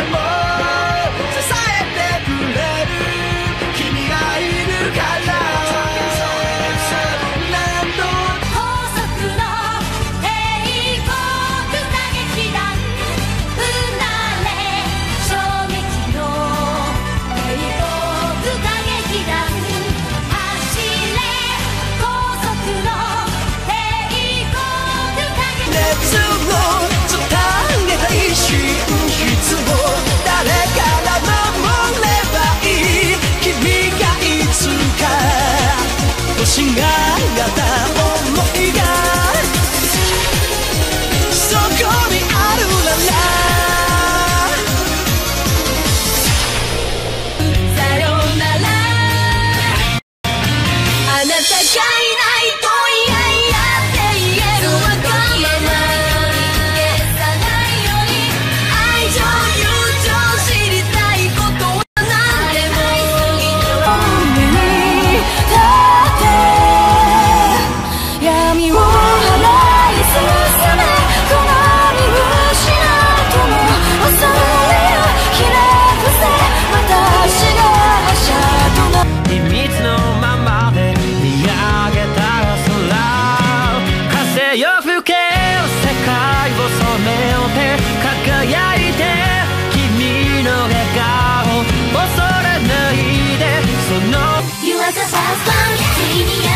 and more. see you.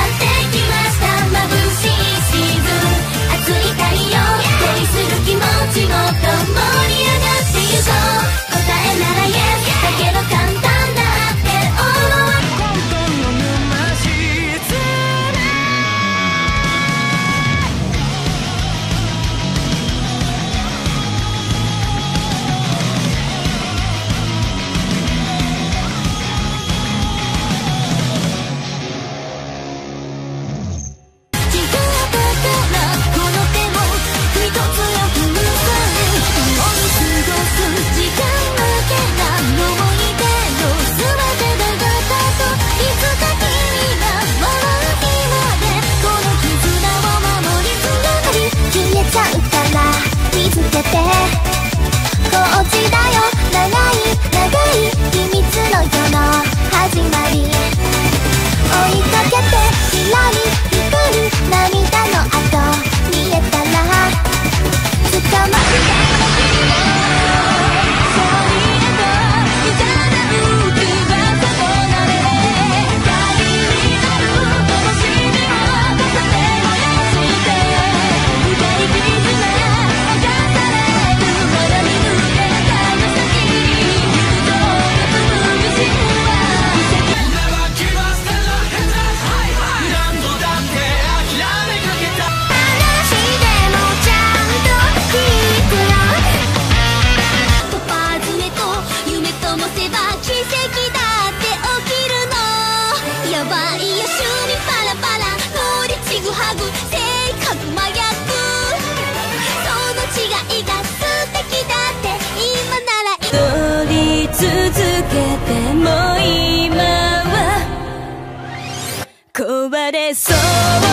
壊れそう